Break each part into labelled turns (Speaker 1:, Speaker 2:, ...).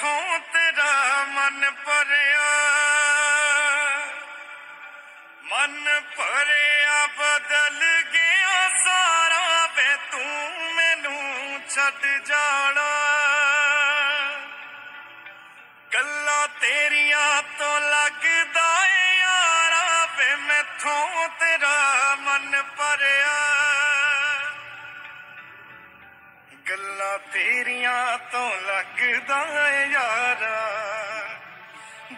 Speaker 1: ਕਿਥੋਂ ਤੇਰਾ ਮਨ ਭਰਿਆ। ਮਨ ਭਰਿਆ, ਬਦਲ ਗਿਆ ਸਾਰਾ ਵੇ ਤੂੰ ਮੈਨੂੰ ਛੱਡ ਜਾਣਾ। ਗੱਲਾਂ ਤੇਰੀਆਂ ਤੋਂ ਲੱਗਦਾ ਏ ਯਾਰਾ ਵੇ ਮੈਥੋਂ ਤੇਰਾ ਮਨ ਭਰਿਆ। ਗੱਲਾਂ ਤੇਰੀਆਂ ਤੋਂ ਲੱਗਦਾ ਏ ਯਾਰਾ।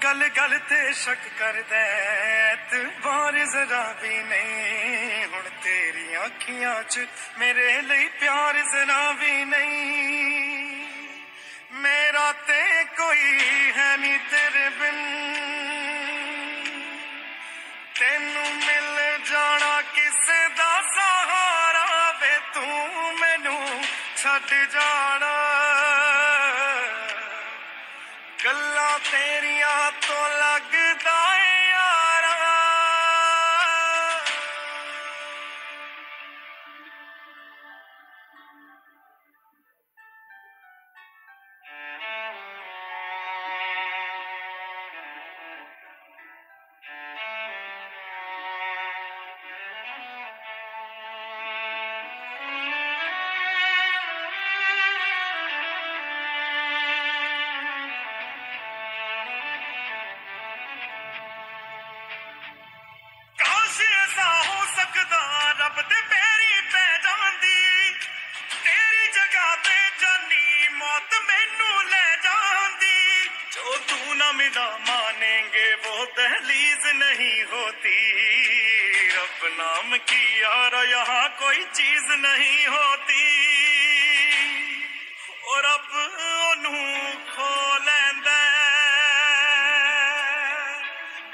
Speaker 1: ਗੱਲ ਗੱਲ ਤੇ ਸ਼ੱਕ ਕਰਦਾ ਤੇ ਬਾਰ ਜ਼ਰਾ ਵੀ ਨਹੀਂ। ਹੁਣ ਤੇਰੀਆਂ ਅੱਖੀਆਂ 'ਚ ਮੇਰੇ ਲਈ ਪਿਆਰ ਜ਼ਰਾ ਵੀ ਨਹੀਂ। ਮੇਰਾ ਤੇ ਕੋਈ ਹੈ ਨਹੀਂ ਤੇਰੇ ਬਿਨ। ਤੈਨੂੰ ਮਿਲ ਜਾਣਾ ਕਿਸੇ ਛੱਡ ਜਾਣਾ। ਗੱਲਾਂ ਤੇਰੀਆਂ मिला मानेंगे वो दहलीज नहीं होती। रब नाम की यार, यहाँ कोई चीज़ नहीं होती। और अब ओनू खो लेंद।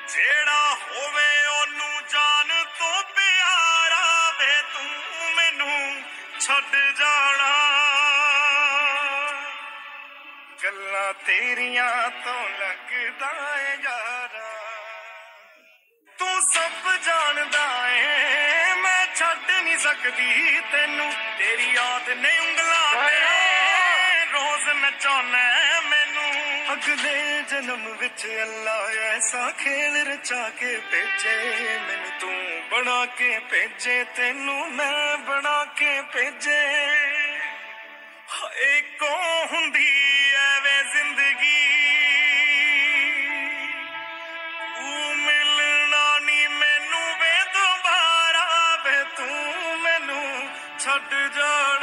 Speaker 1: जेड़ा होवे ओनू जान तो प्यारा वे तू मेनू छड़ ਗੱਲਾਂ ਤੇਰੀਆਂ ਤੋਂ ਲੱਗਦਾ ਏ ਯਾਰਾ। ਤੂੰ ਸਭ ਜਾਣਦਾ ਏ, ਮੈਂ ਛੱਡ ਨਹੀਂ ਸਕਦੀ ਤੈਨੂੰ। ਤੇਰੀ ਯਾਦ ਨੇ ਉਂਗਲਾਂ ਤੇ ਰੋਜ਼ ਨਚਾਉਣਾ ਮੈਨੂੰ। ਅਗਲੇ ਜਨਮ ਵਿੱਚ ਅੱਲਾ ਐਸਾ ਖੇਲ ਰਚਾ ਕੇ ਭੇਜੇ। ਮੈਨੂੰ ਤੂੰ ਬਣਾ ਕੇ ਭੇਜੇ, ਤੈਨੂੰ ਮੈਂ ਬਣਾ ਕੇ ਭੇਜੇ। ਹਾਏ ਕੋ ਹੁੰਦੀ ਮੈਨੂੰ ਵੇ